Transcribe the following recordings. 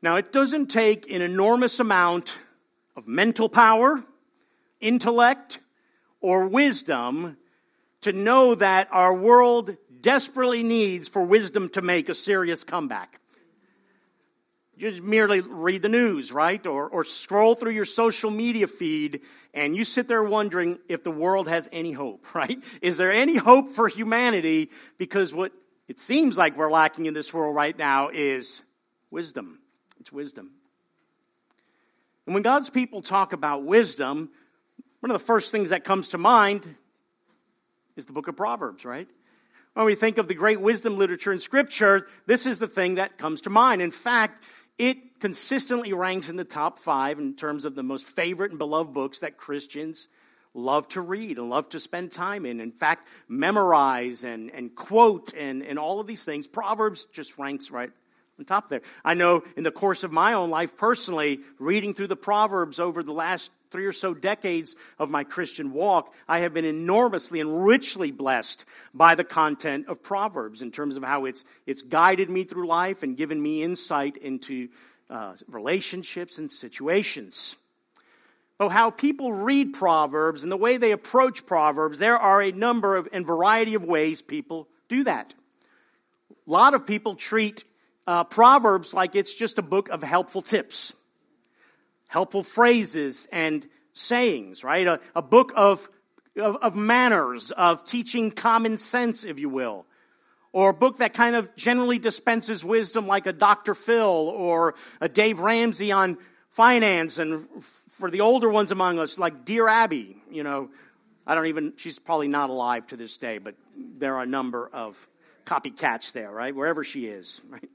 Now, it doesn't take an enormous amount of mental power, intellect, or wisdom to know that our world desperately needs for wisdom to make a serious comeback. You just merely read the news, right? Or, or scroll through your social media feed and you sit there wondering if the world has any hope, right? Is there any hope for humanity? Because what it seems like we're lacking in this world right now is wisdom. It's wisdom. And when God's people talk about wisdom, one of the first things that comes to mind is the book of Proverbs, right? When we think of the great wisdom literature in Scripture, this is the thing that comes to mind. In fact, it consistently ranks in the top five in terms of the most favorite and beloved books that Christians love to read and love to spend time in. In fact, memorize and, and quote and, and all of these things. Proverbs just ranks right on top there. I know in the course of my own life personally, reading through the Proverbs over the last three or so decades of my Christian walk, I have been enormously and richly blessed by the content of Proverbs in terms of how it's, it's guided me through life and given me insight into uh, relationships and situations. Oh, how people read Proverbs and the way they approach Proverbs, there are a number of and variety of ways people do that. A lot of people treat uh, Proverbs like it's just a book of helpful tips helpful phrases and sayings, right? A, a book of, of, of manners, of teaching common sense, if you will. Or a book that kind of generally dispenses wisdom like a Dr. Phil or a Dave Ramsey on finance. And for the older ones among us, like Dear Abby, you know, I don't even, she's probably not alive to this day, but there are a number of copycats there, right? Wherever she is, right?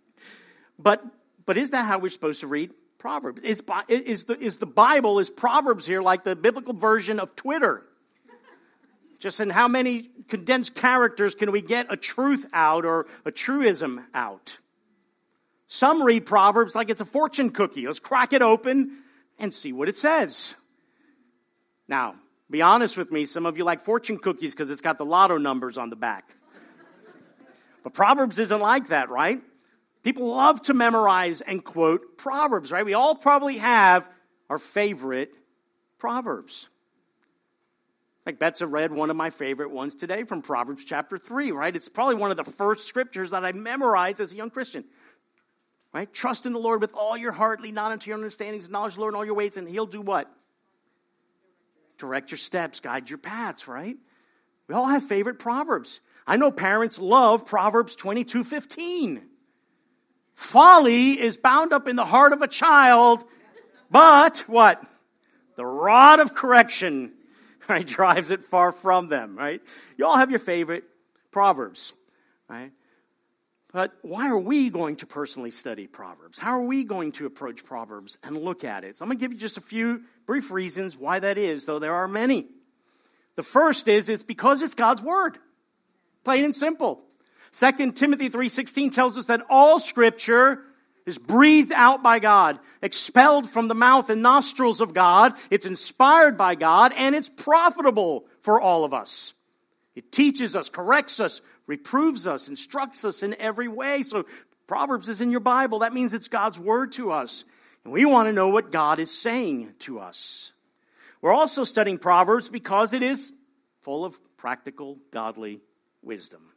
But, but is that how we're supposed to read Proverbs. Is, is, the, is the Bible, is Proverbs here like the biblical version of Twitter? Just in how many condensed characters can we get a truth out or a truism out? Some read Proverbs like it's a fortune cookie. Let's crack it open and see what it says. Now, be honest with me, some of you like fortune cookies because it's got the lotto numbers on the back. But Proverbs isn't like that, right? People love to memorize and quote Proverbs, right? We all probably have our favorite Proverbs. Like Betsa read one of my favorite ones today from Proverbs chapter 3, right? It's probably one of the first scriptures that I memorized as a young Christian. Right? Trust in the Lord with all your heart, lean not into your understandings, acknowledge the Lord in all your ways, and He'll do what? Direct your steps, guide your paths, right? We all have favorite Proverbs. I know parents love Proverbs 22 15. Folly is bound up in the heart of a child, but what? The rod of correction right, drives it far from them, right? You all have your favorite Proverbs, right? But why are we going to personally study Proverbs? How are we going to approach Proverbs and look at it? So I'm going to give you just a few brief reasons why that is, though there are many. The first is it's because it's God's Word. Plain and simple. 2 Timothy 3:16 tells us that all scripture is breathed out by God, expelled from the mouth and nostrils of God. It's inspired by God and it's profitable for all of us. It teaches us, corrects us, reproves us, instructs us in every way. So Proverbs is in your Bible. That means it's God's word to us. And we want to know what God is saying to us. We're also studying Proverbs because it is full of practical, godly wisdom.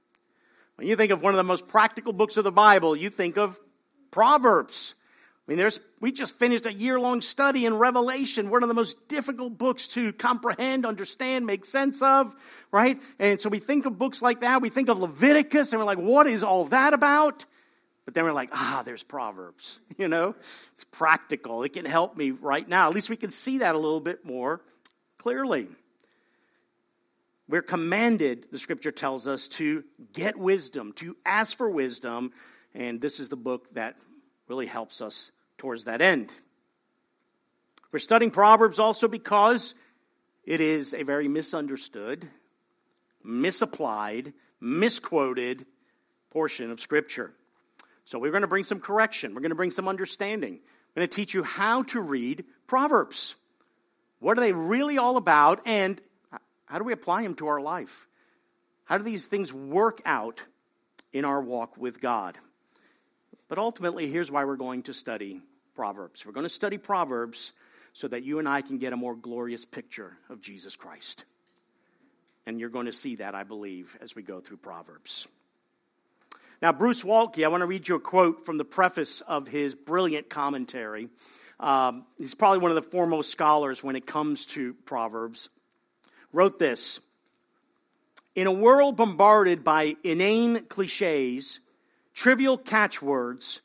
When you think of one of the most practical books of the Bible, you think of Proverbs. I mean, there's, we just finished a year long study in Revelation, one of the most difficult books to comprehend, understand, make sense of, right? And so we think of books like that. We think of Leviticus and we're like, what is all that about? But then we're like, ah, there's Proverbs. You know, it's practical. It can help me right now. At least we can see that a little bit more clearly. We're commanded, the scripture tells us, to get wisdom, to ask for wisdom, and this is the book that really helps us towards that end. We're studying Proverbs also because it is a very misunderstood, misapplied, misquoted portion of Scripture. So we're going to bring some correction. We're going to bring some understanding. I'm going to teach you how to read Proverbs. What are they really all about? And how do we apply them to our life? How do these things work out in our walk with God? But ultimately, here's why we're going to study Proverbs. We're going to study Proverbs so that you and I can get a more glorious picture of Jesus Christ. And you're going to see that, I believe, as we go through Proverbs. Now, Bruce Waltke, I want to read you a quote from the preface of his brilliant commentary. Um, he's probably one of the foremost scholars when it comes to Proverbs. Wrote this In a world bombarded by inane cliches, trivial catchwords,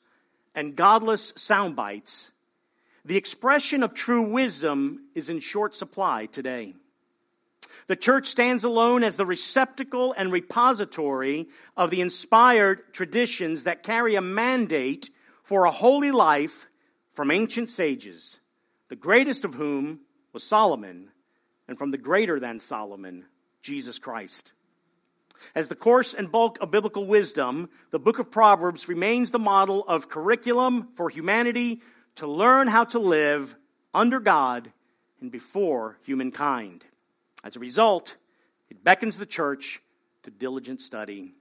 and godless sound bites, the expression of true wisdom is in short supply today. The church stands alone as the receptacle and repository of the inspired traditions that carry a mandate for a holy life from ancient sages, the greatest of whom was Solomon, and from the greater than Solomon, Jesus Christ. As the course and bulk of biblical wisdom, the book of Proverbs remains the model of curriculum for humanity to learn how to live under God and before humankind. As a result, it beckons the church to diligent study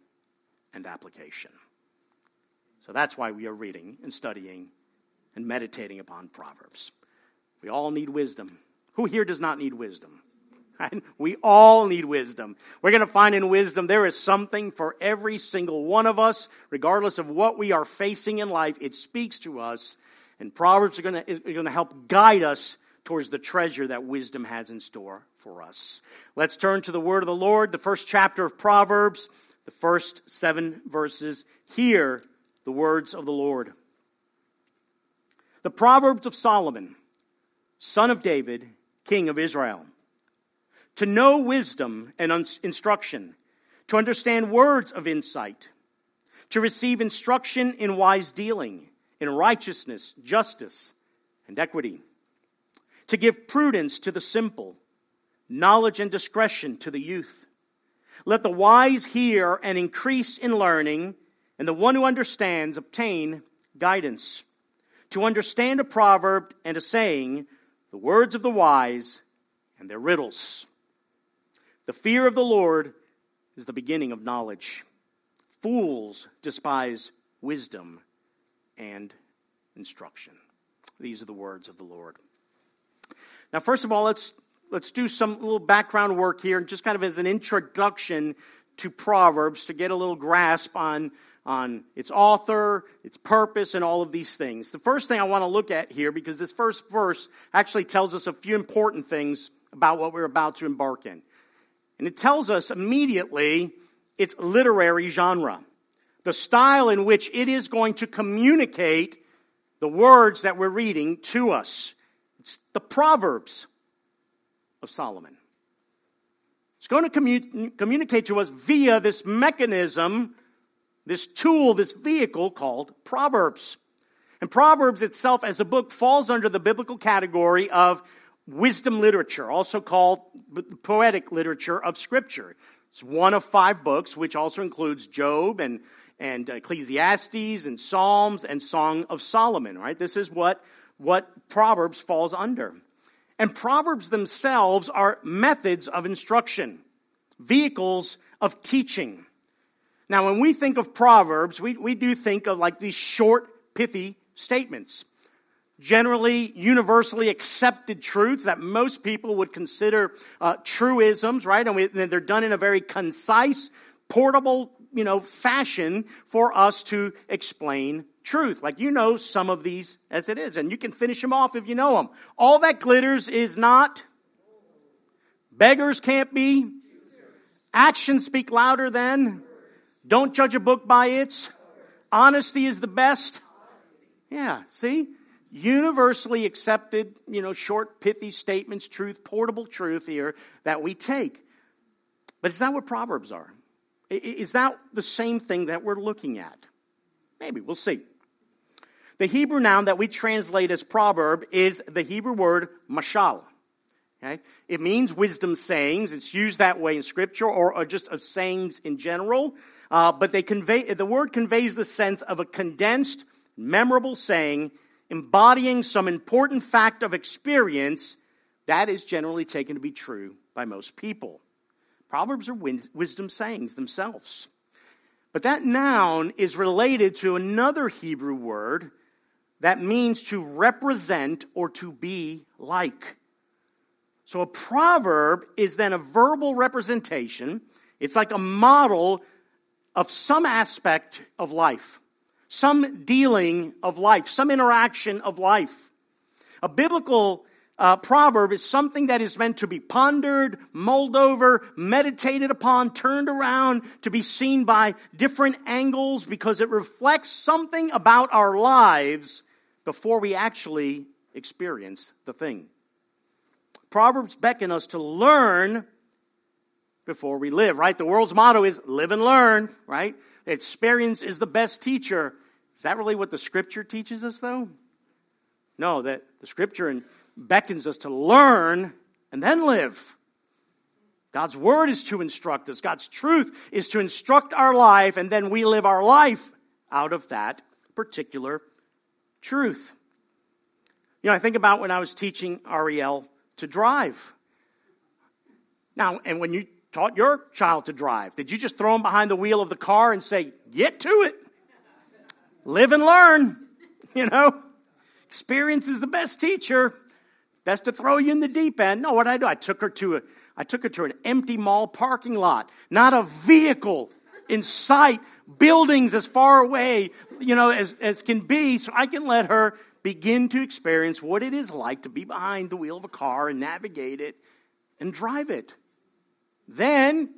and application. So that's why we are reading and studying and meditating upon Proverbs. We all need wisdom. Who here does not need wisdom? We all need wisdom. We're going to find in wisdom there is something for every single one of us, regardless of what we are facing in life. It speaks to us, and Proverbs are going to, are going to help guide us towards the treasure that wisdom has in store for us. Let's turn to the word of the Lord, the first chapter of Proverbs, the first seven verses. Hear the words of the Lord. The Proverbs of Solomon, son of David, king of Israel to know wisdom and instruction, to understand words of insight, to receive instruction in wise dealing, in righteousness, justice, and equity, to give prudence to the simple, knowledge and discretion to the youth. Let the wise hear and increase in learning, and the one who understands obtain guidance. To understand a proverb and a saying, the words of the wise and their riddles. The fear of the Lord is the beginning of knowledge. Fools despise wisdom and instruction. These are the words of the Lord. Now, first of all, let's, let's do some little background work here, just kind of as an introduction to Proverbs to get a little grasp on, on its author, its purpose, and all of these things. The first thing I want to look at here, because this first verse actually tells us a few important things about what we're about to embark in. And it tells us immediately its literary genre, the style in which it is going to communicate the words that we're reading to us. It's the Proverbs of Solomon. It's going to commun- communicate to us via this mechanism, this tool, this vehicle called Proverbs. And Proverbs itself, as a book, falls under the biblical category of wisdom literature, also called poetic literature of Scripture. It's one of five books, which also includes Job and, and Ecclesiastes and Psalms and Song of Solomon, right? This is what, what Proverbs falls under. And Proverbs themselves are methods of instruction, vehicles of teaching. Now, when we think of Proverbs, we, we do think of like these short, pithy statements generally universally accepted truths that most people would consider uh, truisms, right? And, we, and they're done in a very concise, portable, you know, fashion for us to explain truth. Like you know some of these as it is, and you can finish them off if you know them. All that glitters is not. Beggars can't be. Actions speak louder than. Don't judge a book by its. Honesty is the best. Yeah, see? universally accepted, you know, short, pithy statements, truth, portable truth here that we take. But is that what Proverbs are? Is that the same thing that we're looking at? Maybe, we'll see. The Hebrew noun that we translate as proverb is the Hebrew word mashal. Okay? It means wisdom sayings. It's used that way in Scripture or, or just of sayings in general. Uh, but they convey, the word conveys the sense of a condensed, memorable saying embodying some important fact of experience, that is generally taken to be true by most people. Proverbs are wisdom sayings themselves. But that noun is related to another Hebrew word that means to represent or to be like. So a proverb is then a verbal representation. It's like a model of some aspect of life, some dealing of life, some interaction of life. A biblical uh, proverb is something that is meant to be pondered, mulled over, meditated upon, turned around, to be seen by different angles because it reflects something about our lives before we actually experience the thing. Proverbs beckon us to learn before we live, right? The world's motto is live and learn, right? Experience is the best teacher. Is that really what the scripture teaches us, though? No, that the scripture beckons us to learn and then live. God's word is to instruct us. God's truth is to instruct our life, and then we live our life out of that particular truth. You know, I think about when I was teaching Ariel to drive. Now, and when you taught your child to drive, did you just throw him behind the wheel of the car and say, get to it? Live and learn, you know? Experience is the best teacher. Best to throw you in the deep end. No, what I do? I took her to a, I took her to an empty mall parking lot. Not a vehicle in sight, buildings as far away, you know, as, as can be, so I can let her begin to experience what it is like to be behind the wheel of a car and navigate it and drive it. Then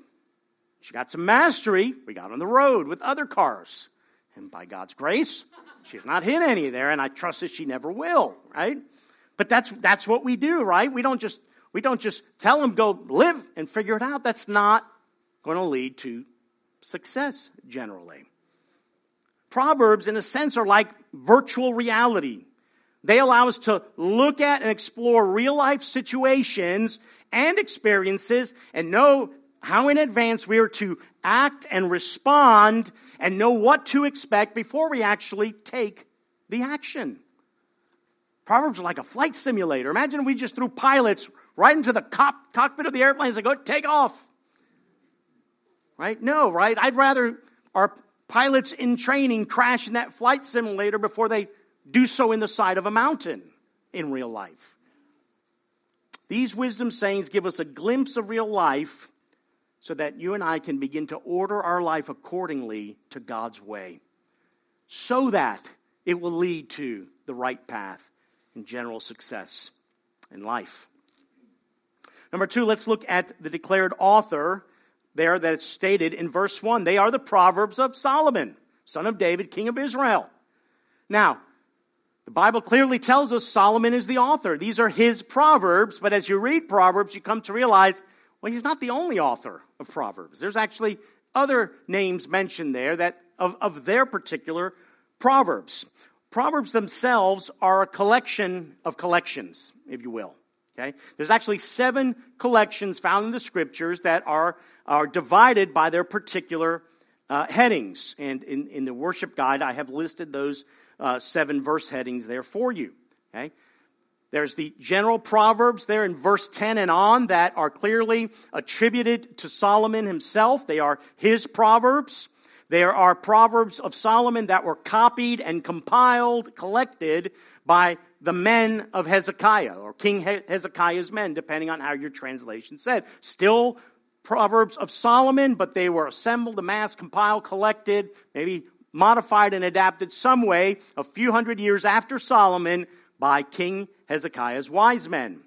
she got some mastery. We got on the road with other cars. And by God's grace, she's not hit any there, and I trust that she never will, right? But that's, that's what we do, right? We don't just, we don't just tell them go live and figure it out. That's not going to lead to success generally. Proverbs, in a sense, are like virtual reality. They allow us to look at and explore real life situations and experiences and know how in advance we are to act and respond and know what to expect before we actually take the action. Proverbs are like a flight simulator. Imagine we just threw pilots right into the cop- cockpit of the airplane and go take off. Right? No, right? I'd rather our pilots in training crash in that flight simulator before they do so in the side of a mountain in real life. These wisdom sayings give us a glimpse of real life so that you and I can begin to order our life accordingly to God's way, so that it will lead to the right path and general success in life. Number two, let's look at the declared author there that is stated in verse 1. They are the Proverbs of Solomon, son of David, king of Israel. Now, the Bible clearly tells us Solomon is the author. These are his Proverbs, but as you read Proverbs, you come to realize, well, he's not the only author of Proverbs. There's actually other names mentioned there that of, of their particular Proverbs. Proverbs themselves are a collection of collections, if you will. Okay? There's actually seven collections found in the scriptures that are, are divided by their particular uh, headings. And in, in the worship guide, I have listed those uh, seven verse headings there for you. Okay? There's the general proverbs there in verse 10 and on that are clearly attributed to Solomon himself. They are his proverbs. There are proverbs of Solomon that were copied and compiled, collected by the men of Hezekiah or King Hezekiah's men, depending on how your translation said. Still proverbs of Solomon, but they were assembled, amassed, compiled, collected, maybe modified and adapted some way a few hundred years after Solomon by King Hezekiah's wise men.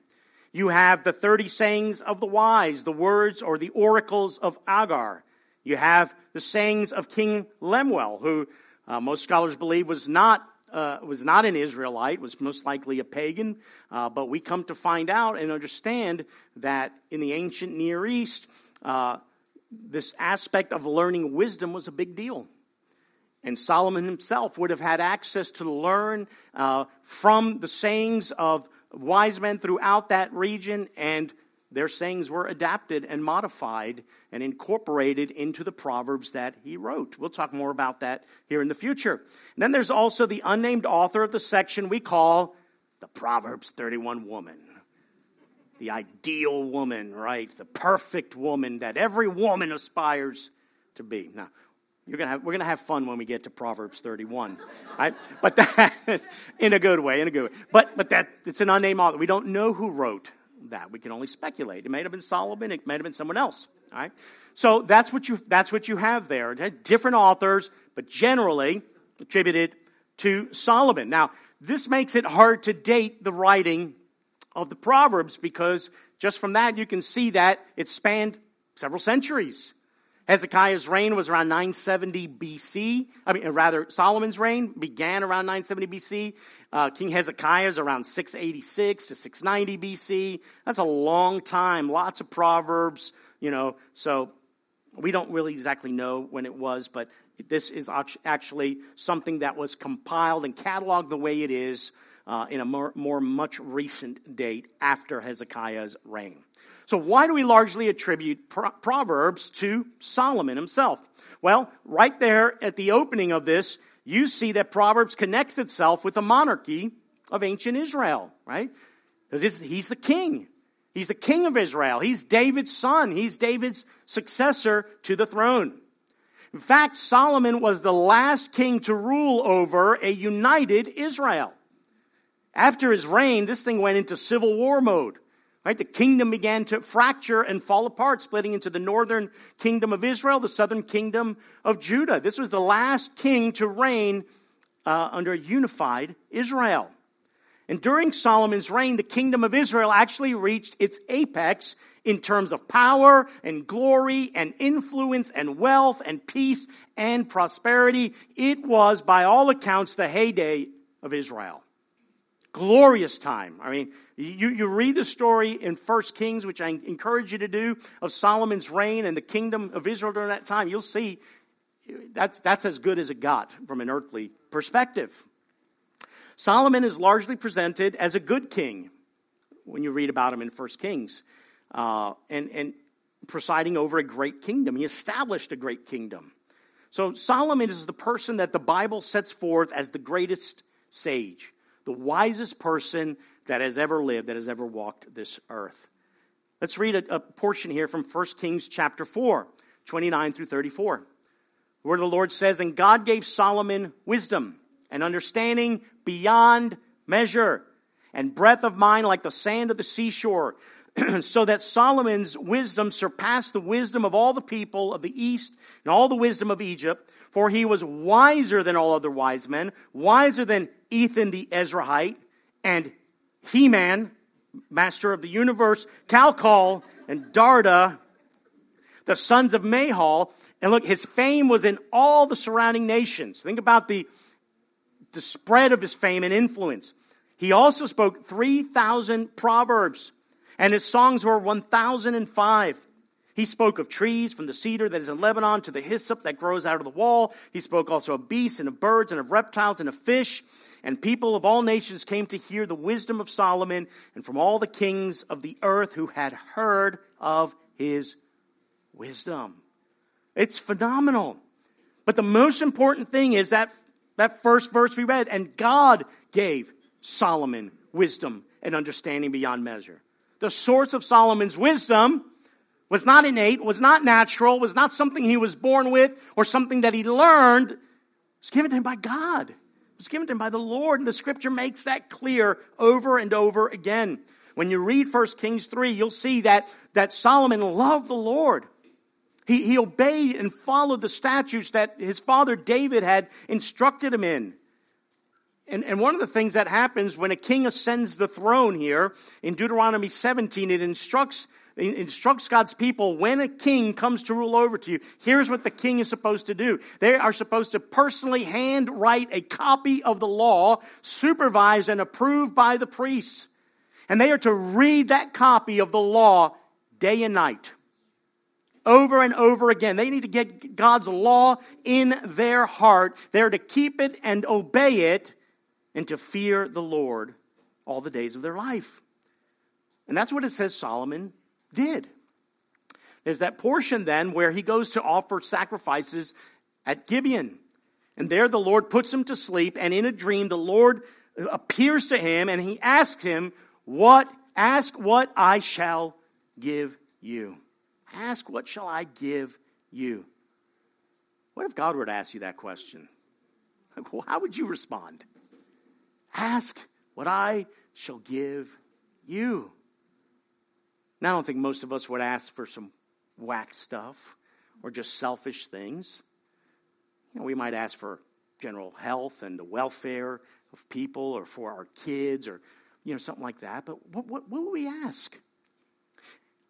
You have the 30 sayings of the wise, the words or the oracles of Agur. You have the sayings of King Lemuel, who uh, most scholars believe was not uh, was not an Israelite, was most likely a pagan. Uh, but we come to find out and understand that in the ancient Near East, uh, this aspect of learning wisdom was a big deal. And Solomon himself would have had access to learn uh, from the sayings of wise men throughout that region and their sayings were adapted and modified and incorporated into the Proverbs that he wrote. We'll talk more about that here in the future. And then there's also the unnamed author of the section we call the Proverbs 31 woman. The ideal woman, right? The perfect woman that every woman aspires to be. Now, You're gonna have, we're going to have fun when we get to Proverbs 31. Right? But that, in a good way, in a good way. But, but that, it's an unnamed author. We don't know who wrote that. We can only speculate. It may have been Solomon. It may have been someone else. All right? So that's what you, that's what you have there. Different authors, but generally attributed to Solomon. Now, this makes it hard to date the writing of the Proverbs because just from that you can see that it spanned several centuries. Hezekiah's reign was around 970 BC. I mean, rather, Solomon's reign began around 970 BC. Uh, King Hezekiah's around 686 to 690 BC. That's a long time. Lots of proverbs, you know. So we don't really exactly know when it was, but this is actually something that was compiled and cataloged the way it is uh, in a more, more much recent date after Hezekiah's reign. So, why do we largely attribute Pro- Proverbs to Solomon himself? Well, right there at the opening of this, you see that Proverbs connects itself with the monarchy of ancient Israel, right? Because he's the king. He's the king of Israel. He's David's son. He's David's successor to the throne. In fact, Solomon was the last king to rule over a united Israel. After his reign, this thing went into civil war mode. Right? The kingdom began to fracture and fall apart, splitting into the northern kingdom of Israel, the southern kingdom of Judah. This was the last king to reign uh, under a unified Israel. And during Solomon's reign, the kingdom of Israel actually reached its apex in terms of power and glory and influence and wealth and peace and prosperity. It was, by all accounts, the heyday of Israel glorious time. I mean, you, you read the story in First Kings, which I encourage you to do, of Solomon's reign and the kingdom of Israel during that time. You'll see that's, that's as good as it got from an earthly perspective. Solomon is largely presented as a good king when you read about him in First Kings, uh, and, and presiding over a great kingdom. He established a great kingdom. So Solomon is the person that the Bible sets forth as the greatest sage the wisest person that has ever lived, that has ever walked this earth. Let's read a, a portion here from 1 Kings chapter 4, 29 through 34, where the Lord says, And God gave Solomon wisdom and understanding beyond measure, and breadth of mind like the sand of the seashore, so that Solomon's wisdom surpassed the wisdom of all the people of the east and all the wisdom of Egypt. For he was wiser than all other wise men, wiser than Ethan the Ezrahite, and Heman, master of the universe, Calcol, and Darda, the sons of Mahol. And look, his fame was in all the surrounding nations. Think about the, the spread of his fame and influence. He also spoke 3,000 proverbs, and his songs were 1,005. He spoke of trees from the cedar that is in Lebanon to the hyssop that grows out of the wall. He spoke also of beasts and of birds and of reptiles and of fish. And people of all nations came to hear the wisdom of Solomon and from all the kings of the earth who had heard of his wisdom. It's phenomenal. But the most important thing is that, that first verse we read, and God gave Solomon wisdom and understanding beyond measure. The source of Solomon's wisdom was not innate, was not natural, was not something he was born with or something that he learned. It was given to him by God. It was given to him by the Lord. And the scripture makes that clear over and over again. When you read 1 Kings 3, you'll see that, that Solomon loved the Lord. He, he obeyed and followed the statutes that his father David had instructed him in. And, and one of the things that happens when a king ascends the throne here in Deuteronomy 17, it instructs instructs God's people when a king comes to rule over to you, here's what the king is supposed to do. They are supposed to personally hand write a copy of the law, supervised and approved by the priests. And they are to read that copy of the law day and night. Over and over again. They need to get God's law in their heart. They're to keep it and obey it and to fear the Lord all the days of their life. And that's what it says Solomon did. There's that portion then where he goes to offer sacrifices at Gibeon. And there the Lord puts him to sleep, and in a dream the Lord appears to him and he asks him, What? Ask what I shall give you. Ask what shall I give you. What if God were to ask you that question? How would you respond? Ask what I shall give you. Now, I don't think most of us would ask for some whack stuff or just selfish things. You know, we might ask for general health and the welfare of people or for our kids or, you know, something like that. But what, what, what would we ask?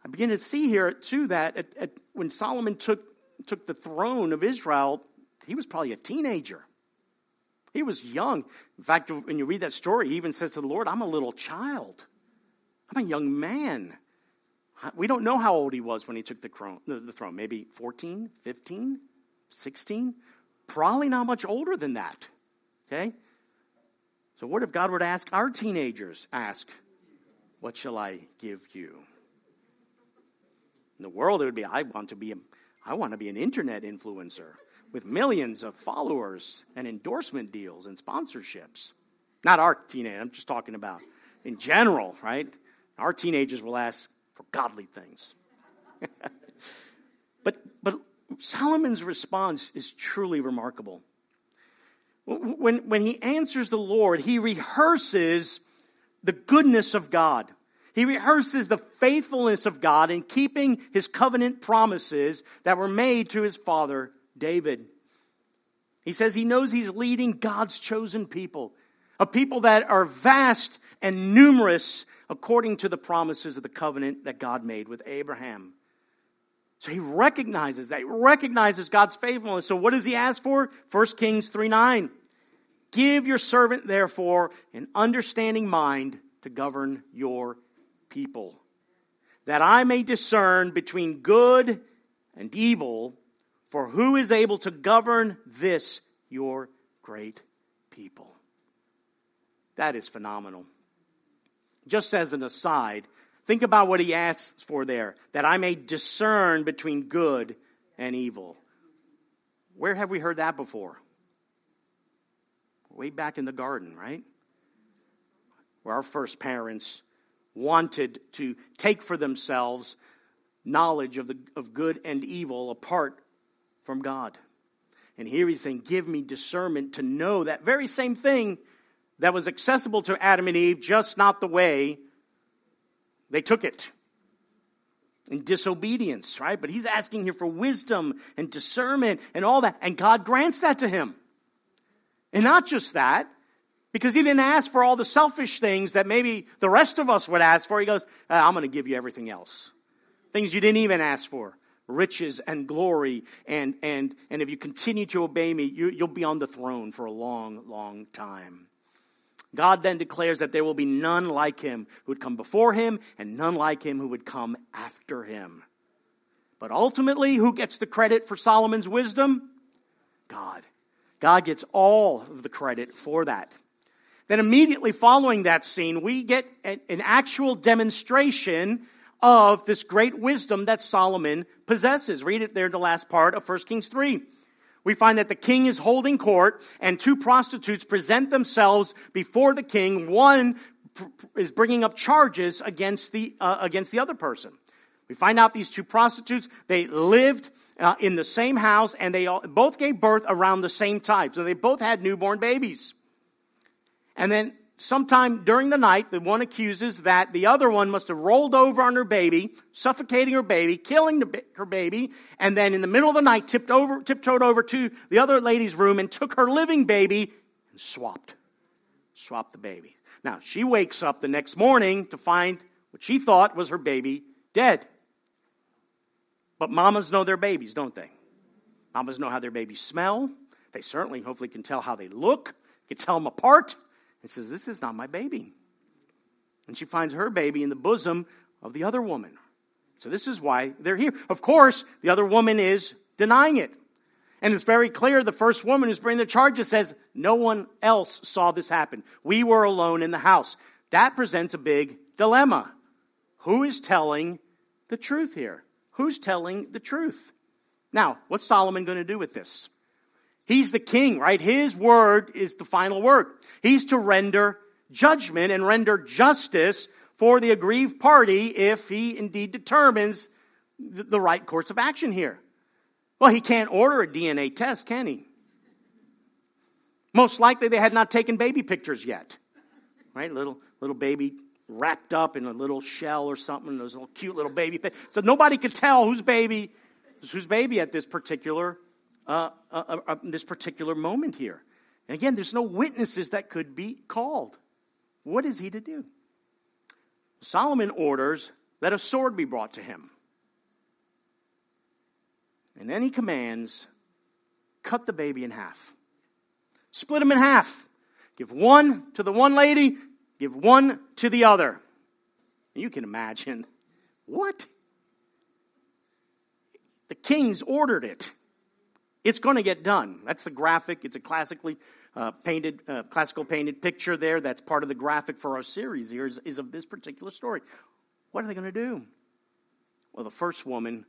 I begin to see here, too, that at, at, when Solomon took, took the throne of Israel, he was probably a teenager. He was young. In fact, when you read that story, he even says to the Lord, I'm a little child. I'm a young man. We don't know how old he was when he took the, throne. Maybe 14, 15, 16? Probably not much older than that. Okay? So, what if God were to ask our teenagers, ask, What shall I give you? In the world, it would be, I want to be, a, I want to be an internet influencer with millions of followers and endorsement deals and sponsorships. Not our teenage, I'm just talking about in general, right? Our teenagers will ask godly things. but, but Solomon's response is truly remarkable. When, when he answers the Lord, he rehearses the goodness of God. He rehearses the faithfulness of God in keeping his covenant promises that were made to his father David. He says he knows he's leading God's chosen people, a people that are vast and numerous according to the promises of the covenant that God made with Abraham. So he recognizes that. He recognizes God's faithfulness. So what does he ask for? 1 Kings 3 9. Give your servant, therefore, an understanding mind to govern your people, that I may discern between good and evil for who is able to govern this, your great people? That is phenomenal. Just as an aside, think about what he asks for there that I may discern between good and evil. Where have we heard that before? Way back in the garden, right? Where our first parents wanted to take for themselves knowledge of, the, of good and evil apart from God. And here he's saying, Give me discernment to know that very same thing that was accessible to Adam and Eve, just not the way they took it. In disobedience, right? But he's asking here for wisdom and discernment and all that. And God grants that to him. And not just that, because he didn't ask for all the selfish things that maybe the rest of us would ask for. He goes, uh, I'm going to give you everything else. Things you didn't even ask for riches and glory. And, and, and if you continue to obey me, you, you'll be on the throne for a long, long time. God then declares that there will be none like him who would come before him and none like him who would come after him. But ultimately, who gets the credit for Solomon's wisdom? God. God gets all of the credit for that. Then immediately following that scene, we get an actual demonstration of this great wisdom that Solomon possesses. Read it there in the last part of 1 Kings 3. We find that the king is holding court and two prostitutes present themselves before the king. One is bringing up charges against the, uh, against the other person. We find out these two prostitutes, they lived uh, in the same house and they all, both gave birth around the same time. So they both had newborn babies. And then sometime during the night, the one accuses that the other one must have rolled over on her baby, suffocating her baby, killing the, her baby, and then in the middle of the night tipped over, tiptoed over to the other lady's room and took her living baby and swapped, swapped the baby. Now, she wakes up the next morning to find what she thought was her baby dead. But mamas know their babies, don't they? Mamas know how their babies smell. They certainly, hopefully, can tell how they look, can tell them apart and says, This is not my baby. And she finds her baby in the bosom of the other woman. So this is why they're here. Of course, the other woman is denying it. And it's very clear the first woman who's bringing the charges says, No one else saw this happen. We were alone in the house. That presents a big dilemma. Who is telling the truth here? Who's telling the truth? Now, what's Solomon going to do with this? He's the king, right? His word is the final word. He's to render judgment and render justice for the aggrieved party if he indeed determines the right course of action here. Well, he can't order a DNA test, can he? Most likely they had not taken baby pictures yet. Right? Little, little baby wrapped up in a little shell or something. Those little cute little baby. So nobody could tell whose baby whose baby at this particular uh, uh, uh, uh, this particular moment here. And again, there's no witnesses that could be called. What is he to do? Solomon orders that a sword be brought to him. And then he commands, cut the baby in half. Split him in half. Give one to the one lady, give one to the other. You can imagine. What? The kings ordered it. It's going to get done. That's the graphic. It's a classically uh, painted, uh, classical painted picture there. That's part of the graphic for our series here is, is of this particular story. What are they going to do? Well, the first woman,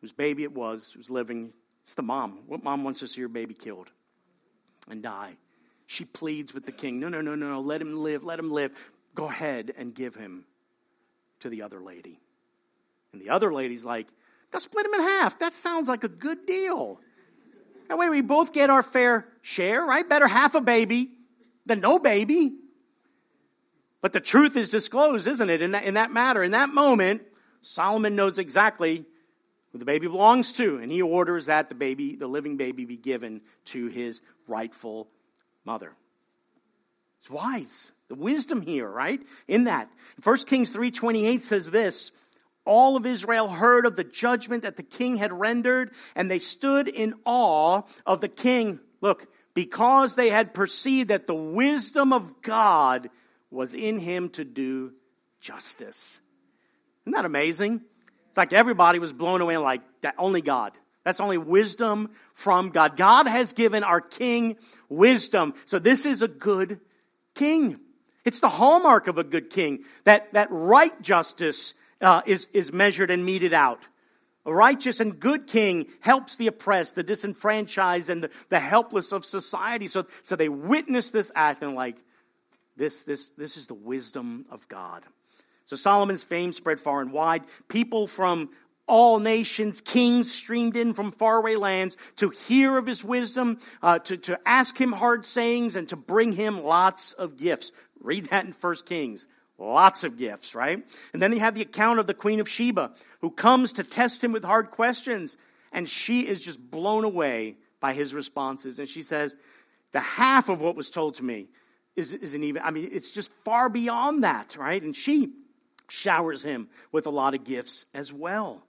whose baby it was, who's living, it's the mom. What mom wants to see her baby killed and die? She pleads with the king, no, no, no, no, no, let him live, let him live. Go ahead and give him to the other lady. And the other lady's like, Go split him in half. That sounds like a good deal. That way we both get our fair share, right? Better half a baby than no baby. But the truth is disclosed, isn't it? In that, in that matter, in that moment, Solomon knows exactly who the baby belongs to, and he orders that the baby, the living baby, be given to his rightful mother. It's wise. The wisdom here, right? In that. 1 Kings 3.28 says this, all of Israel heard of the judgment that the king had rendered, and they stood in awe of the king. Look, because they had perceived that the wisdom of God was in him to do justice. Isn't that amazing? It's like everybody was blown away like that only God. That's only wisdom from God. God has given our king wisdom. So this is a good king. It's the hallmark of a good king that, that right justice uh, is, is measured and meted out. A righteous and good king helps the oppressed, the disenfranchised, and the, the helpless of society. So, so they witness this act and like, this, this, this is the wisdom of God. So Solomon's fame spread far and wide. People from all nations, kings streamed in from faraway lands to hear of his wisdom, uh, to, to ask him hard sayings, and to bring him lots of gifts. Read that in First Kings. Lots of gifts, right? And then you have the account of the Queen of Sheba who comes to test him with hard questions. And she is just blown away by his responses. And she says, the half of what was told to me is, isn't even, I mean, it's just far beyond that, right? And she showers him with a lot of gifts as well.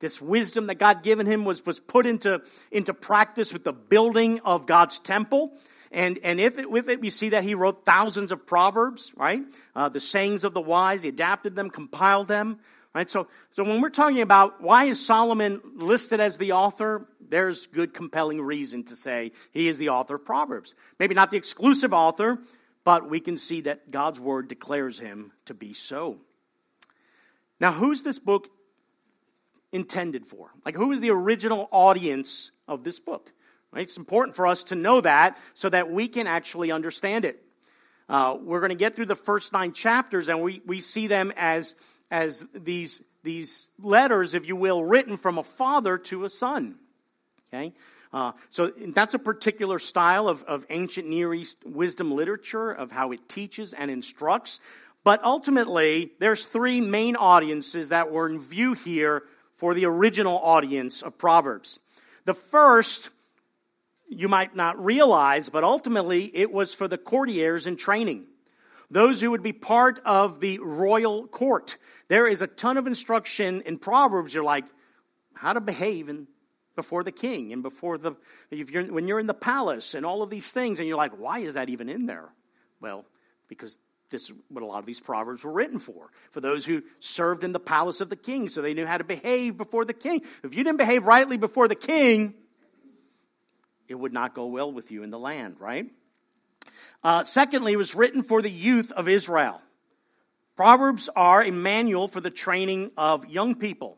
This wisdom that God given him was, was put into, into practice with the building of God's temple. And, and if it, with it, we see that he wrote thousands of proverbs, right? Uh, the sayings of the wise, he adapted them, compiled them, right? So, so when we're talking about why is Solomon listed as the author, there's good compelling reason to say he is the author of Proverbs. Maybe not the exclusive author, but we can see that God's word declares him to be so. Now, who's this book intended for? Like, who is the original audience of this book? Right? It's important for us to know that so that we can actually understand it. Uh, we're going to get through the first nine chapters, and we, we see them as, as these, these letters, if you will, written from a father to a son. Okay? Uh, so that's a particular style of, of ancient Near East wisdom literature, of how it teaches and instructs. But ultimately, there's three main audiences that were in view here for the original audience of Proverbs. The first you might not realize, but ultimately it was for the courtiers in training. Those who would be part of the royal court. There is a ton of instruction in Proverbs. You're like, how to behave in, before the king and before the, you're, when you're in the palace and all of these things. And you're like, why is that even in there? Well, because this is what a lot of these proverbs were written for for those who served in the palace of the king so they knew how to behave before the king if you didn't behave rightly before the king it would not go well with you in the land, right? Uh, secondly, it was written for the youth of Israel. Proverbs are a manual for the training of young people.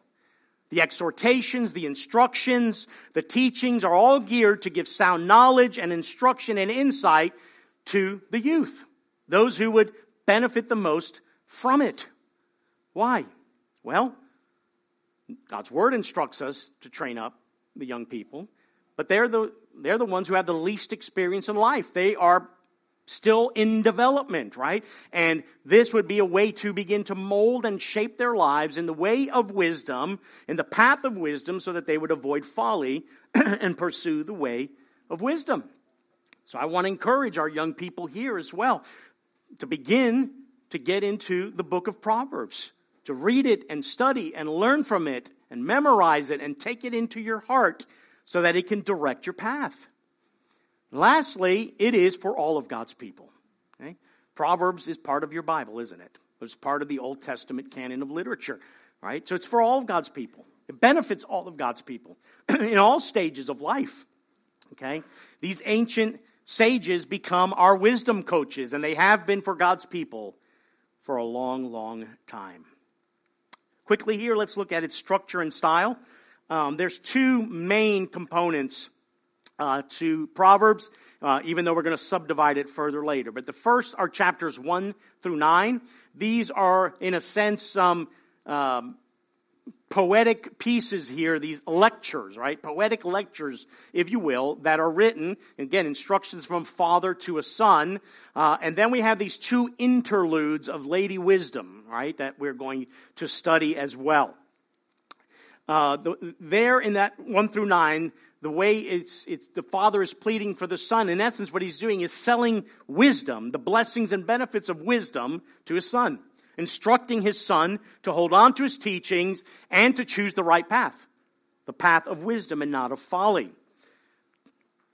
The exhortations, the instructions, the teachings are all geared to give sound knowledge and instruction and insight to the youth, those who would benefit the most from it. Why? Well, God's Word instructs us to train up the young people, but they're the, they're the ones who have the least experience in life. They are still in development, right? And this would be a way to begin to mold and shape their lives in the way of wisdom, in the path of wisdom, so that they would avoid folly and pursue the way of wisdom. So I want to encourage our young people here as well to begin to get into the book of Proverbs, to read it and study and learn from it and memorize it and take it into your heart so that it can direct your path. Lastly, it is for all of God's people. Okay? Proverbs is part of your Bible, isn't it? It's part of the Old Testament canon of literature, right? So it's for all of God's people. It benefits all of God's people in all stages of life. Okay? These ancient sages become our wisdom coaches, and they have been for God's people for a long, long time. Quickly here, let's look at its structure and style. Um, there's two main components uh, to Proverbs, uh, even though we're going to subdivide it further later. But the first are chapters 1 through 9. These are, in a sense, some um, poetic pieces here, these lectures, right? Poetic lectures, if you will, that are written, again, instructions from father to a son. Uh, and then we have these two interludes of Lady Wisdom, right, that we're going to study as well. Uh, the, there in that 1 through 9, the way it's, it's, the father is pleading for the son. In essence, what he's doing is selling wisdom, the blessings and benefits of wisdom to his son, instructing his son to hold on to his teachings and to choose the right path, the path of wisdom and not of folly.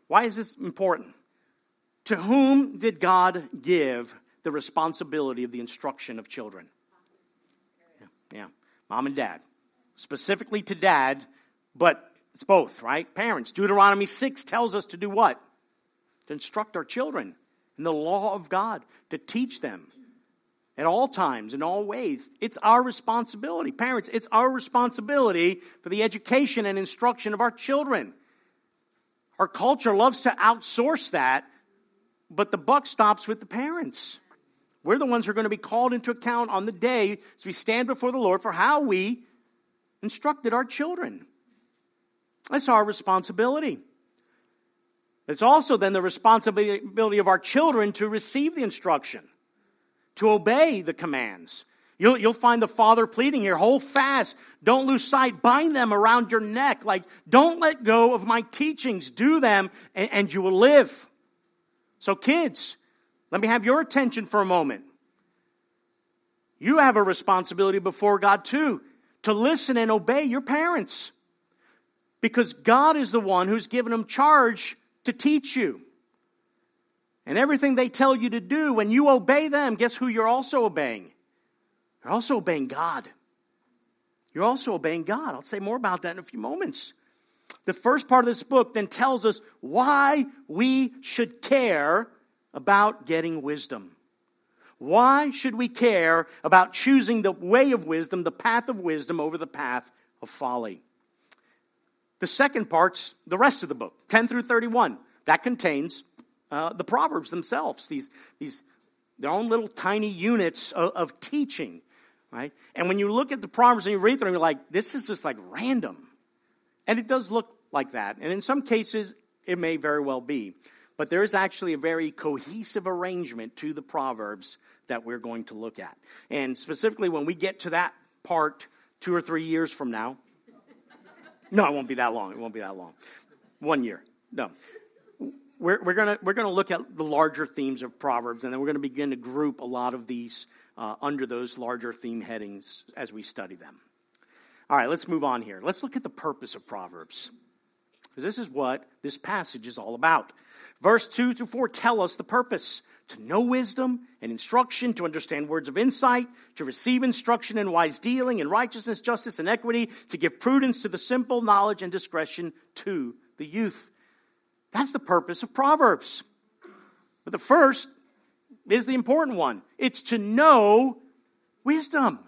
Why is this important? To whom did God give the responsibility of the instruction of children? Yeah, yeah. mom and dad. Specifically to dad, but it's both, right? Parents. Deuteronomy 6 tells us to do what? To instruct our children in the law of God, to teach them at all times, in all ways. It's our responsibility. Parents, it's our responsibility for the education and instruction of our children. Our culture loves to outsource that, but the buck stops with the parents. We're the ones who are going to be called into account on the day as we stand before the Lord for how we instructed our children. That's our responsibility. It's also then the responsibility of our children to receive the instruction, to obey the commands. You'll, you'll find the father pleading here, hold fast, don't lose sight, bind them around your neck. Like, don't let go of my teachings, do them, and, and you will live. So, kids, let me have your attention for a moment. You have a responsibility before God too, to listen and obey your parents because God is the one who's given them charge to teach you. And everything they tell you to do, when you obey them, guess who you're also obeying? You're also obeying God. You're also obeying God. I'll say more about that in a few moments. The first part of this book then tells us why we should care about getting wisdom. Why should we care about choosing the way of wisdom, the path of wisdom, over the path of folly? The second part's the rest of the book, 10 through 31. That contains uh, the Proverbs themselves, these, these, their own little tiny units of, of, teaching, right? And when you look at the Proverbs and you read through them, you're like, this is just like random. And it does look like that. And in some cases, it may very well be. But there is actually a very cohesive arrangement to the Proverbs that we're going to look at. And specifically, when we get to that part two or three years from now, no, it won't be that long. It won't be that long. One year. No. We're, we're going we're gonna look at the larger themes of Proverbs, and then we're going to begin to group a lot of these uh, under those larger theme headings as we study them. All right, let's move on here. Let's look at the purpose of Proverbs. Because this is what this passage is all about. Verse 2 through 4 tell us the purpose to know wisdom and instruction, to understand words of insight, to receive instruction in wise dealing, in righteousness, justice, and equity, to give prudence to the simple, knowledge and discretion to the youth. That's the purpose of Proverbs. But the first is the important one it's to know wisdom.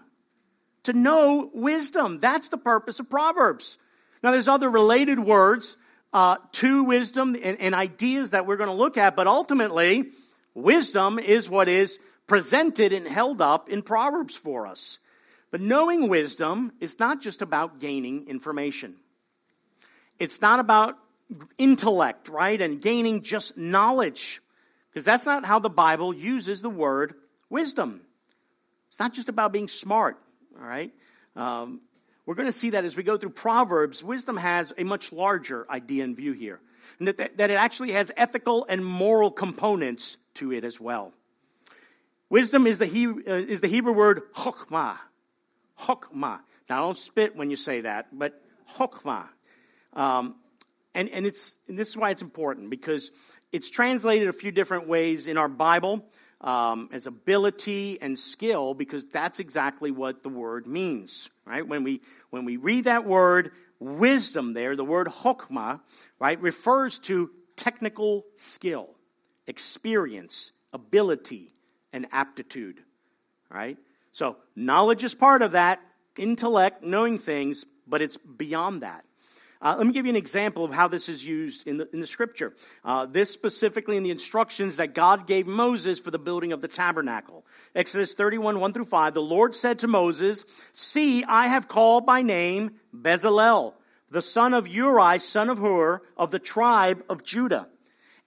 To know wisdom. That's the purpose of Proverbs. Now, there's other related words uh, to wisdom and, and ideas that we're going to look at, but ultimately, Wisdom is what is presented and held up in Proverbs for us. But knowing wisdom is not just about gaining information. It's not about intellect, right? And gaining just knowledge. Because that's not how the Bible uses the word wisdom. It's not just about being smart, all right? Um, we're going to see that as we go through Proverbs, wisdom has a much larger idea in view here. And that, that it actually has ethical and moral components to it as well. Wisdom is the, he, uh, is the Hebrew word chokmah. Chokmah. Now, don't spit when you say that, but chokmah. Um, and, and, it's, and this is why it's important because it's translated a few different ways in our Bible um, as ability and skill because that's exactly what the word means, right? When we, when we read that word, wisdom there, the word chokmah, right, refers to technical skill, experience, ability, and aptitude, right? So knowledge is part of that, intellect, knowing things, but it's beyond that. Uh, let me give you an example of how this is used in the, in the scripture. Uh, this specifically in the instructions that God gave Moses for the building of the tabernacle. Exodus 31, 1 through 5. The Lord said to Moses, See, I have called by name Bezalel, the son of Uri, son of Hur, of the tribe of Judah.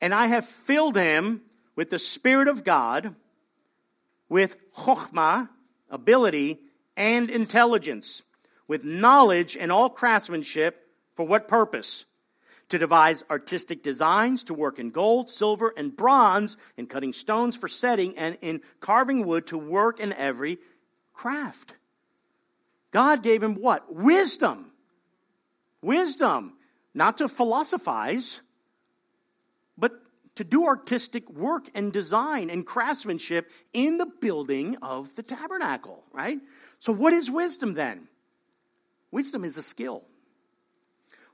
And I have filled him with the Spirit of God, with chokhmah, ability, and intelligence, with knowledge and all craftsmanship, for what purpose? To devise artistic designs, to work in gold, silver, and bronze, in cutting stones for setting, and in carving wood, to work in every craft. God gave him what? Wisdom. Wisdom. Not to philosophize, but to do artistic work and design and craftsmanship in the building of the tabernacle, right? So, what is wisdom then? Wisdom is a skill.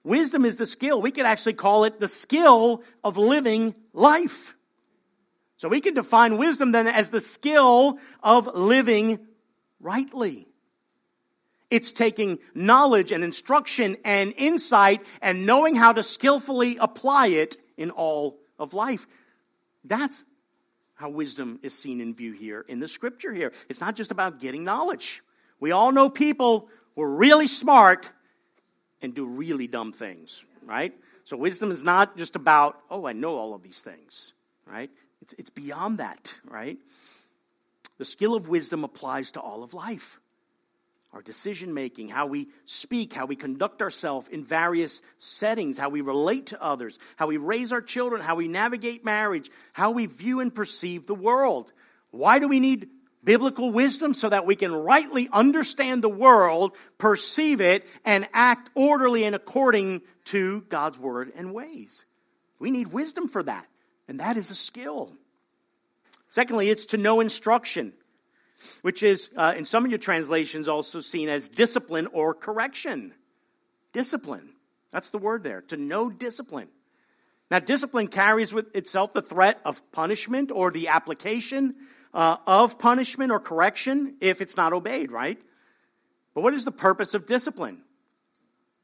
Wisdom is the skill. We could actually call it the skill of living life. So we can define wisdom then as the skill of living rightly. It's taking knowledge and instruction and insight and knowing how to skillfully apply it in all of life. That's how wisdom is seen in view here in the scripture here. It's not just about getting knowledge. We all know people who are really smart and do really dumb things, right? So wisdom is not just about, oh, I know all of these things, right? It's, it's beyond that, right? The skill of wisdom applies to all of life. Our decision making, how we speak, how we conduct ourselves in various settings, how we relate to others, how we raise our children, how we navigate marriage, how we view and perceive the world. Why do we need biblical wisdom so that we can rightly understand the world, perceive it, and act orderly and according to God's word and ways. We need wisdom for that, and that is a skill. Secondly, it's to know instruction, which is, uh, in some of your translations, also seen as discipline or correction. Discipline. That's the word there. To know discipline. Now, discipline carries with itself the threat of punishment or the application uh, of punishment or correction if it's not obeyed, right? But what is the purpose of discipline?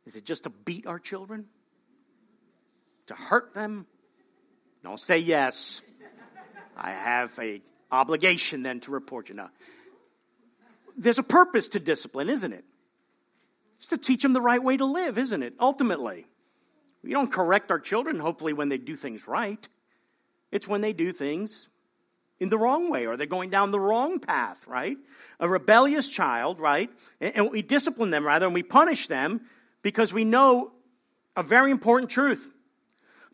Is it just to beat our children? To hurt them? Don't say yes. I have a obligation then to report you. Now, there's a purpose to discipline, isn't it? It's to teach them the right way to live, isn't it? Ultimately, we don't correct our children, hopefully, when they do things right. It's when they do things in the wrong way or they're going down the wrong path, right? A rebellious child, right? And we discipline them rather and we punish them because we know a very important truth.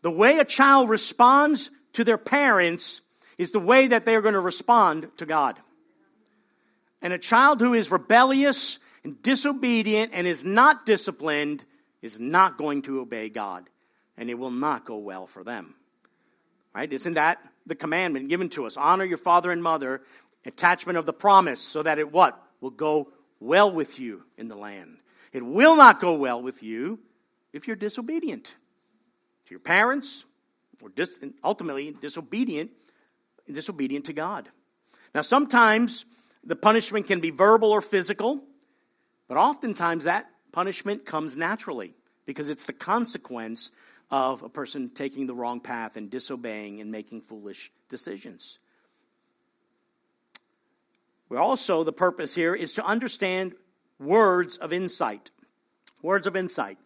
The way a child responds to their parents is the way that they are going to respond to God. And a child who is rebellious and disobedient and is not disciplined is not going to obey God. And it will not go well for them. Right? Isn't that the commandment given to us? Honor your father and mother, attachment of the promise, so that it what? Will go well with you in the land. It will not go well with you if you're disobedient to your parents, or dis- ultimately disobedient, disobedient to God. Now, sometimes the punishment can be verbal or physical, but oftentimes that punishment comes naturally because it's the consequence of a person taking the wrong path and disobeying and making foolish decisions. We also, the purpose here is to understand words of insight. Words of insight.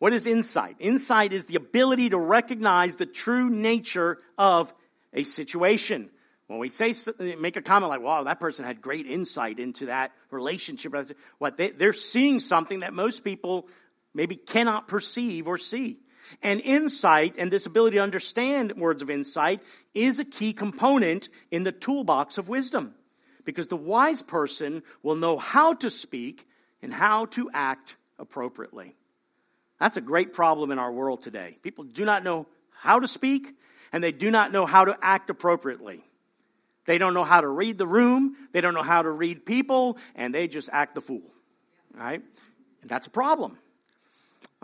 What is insight? Insight is the ability to recognize the true nature of a situation. When we say, make a comment like, wow, that person had great insight into that relationship, what they, they're seeing something that most people maybe cannot perceive or see. And insight and this ability to understand words of insight is a key component in the toolbox of wisdom. Because the wise person will know how to speak and how to act appropriately. That's a great problem in our world today. People do not know how to speak and they do not know how to act appropriately. They don't know how to read the room, they don't know how to read people, and they just act the fool. Right? And that's a problem.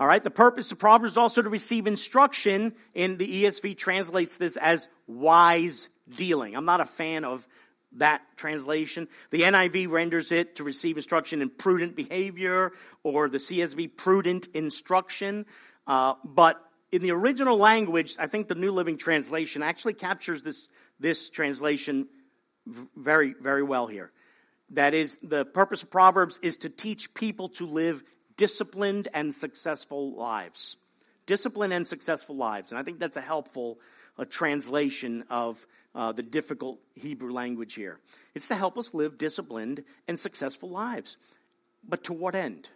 All right, the purpose of Proverbs is also to receive instruction, and the ESV translates this as wise dealing. I'm not a fan of that translation. The NIV renders it to receive instruction in prudent behavior, or the CSB, prudent instruction. Uh, but in the original language, I think the New Living Translation actually captures this, this translation very, very well here. That is, the purpose of Proverbs is to teach people to live disciplined and successful lives. Disciplined and successful lives. And I think that's a helpful a translation of uh, the difficult Hebrew language here. It's to help us live disciplined and successful lives. But to what end?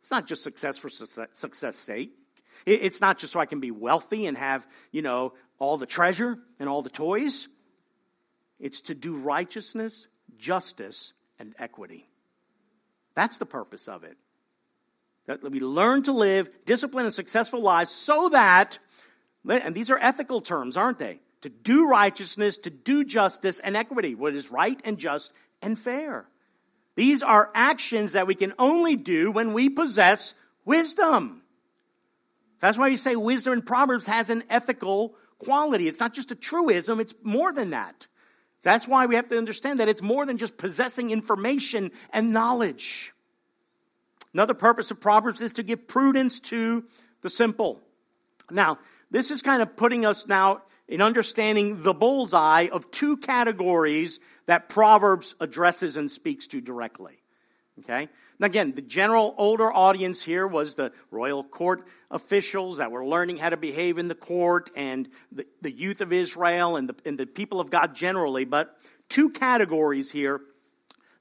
It's not just success for success sake. It's not just so I can be wealthy and have, you know, all the treasure and all the toys. It's to do righteousness, justice, and equity. That's the purpose of it. That we learn to live disciplined and successful lives so that, and these are ethical terms, aren't they? To do righteousness, to do justice and equity, what is right and just and fair. These are actions that we can only do when we possess wisdom. That's why you say wisdom in Proverbs has an ethical quality. It's not just a truism, it's more than that. That's why we have to understand that it's more than just possessing information and knowledge. Another purpose of Proverbs is to give prudence to the simple. Now, this is kind of putting us now in understanding the bullseye of two categories that Proverbs addresses and speaks to directly. Okay? And again, the general older audience here was the royal court officials that were learning how to behave in the court and the, the youth of Israel and the, and the people of God generally. But two categories here